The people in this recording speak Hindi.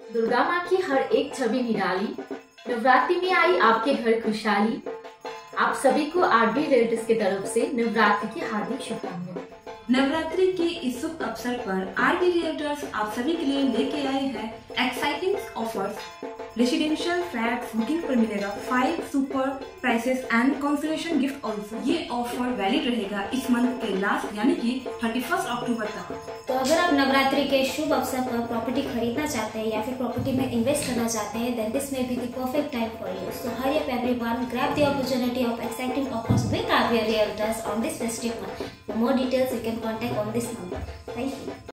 दुर्गा माँ की हर एक छवि निराली, नवरात्रि में आई आपके घर खुशहाली। आप सभी को आरबी रिलेटिव की तरफ़ से नवरात्रि की हार्दिक शुभकामनाएँ। नवरात्रि के इस शुभ अवसर पर आरबी रियल्टर्स आप सभी के लिए लेके आए हैं exciting offers residential flat booking पर मिलेगा five super prizes and consolation gift also ये ऑफ़र वैलिड रहेगा इस मंथ के लास्ट यानी कि थर्टी फ़र्स्ट अक्टूबर तक। तो अगर आप नवरात्रि के शुभ अवसर पर प्रॉपर्टी खरीदना चाहते हैं या फिर प्रॉपर्टी में इन्वेस्ट करना चाहते हैं then this may be the perfect time for you so hurry up everyone grab the opportunity of exciting offers with RBI realtors on this festive month. For more details, you can contact on this number. Thank you.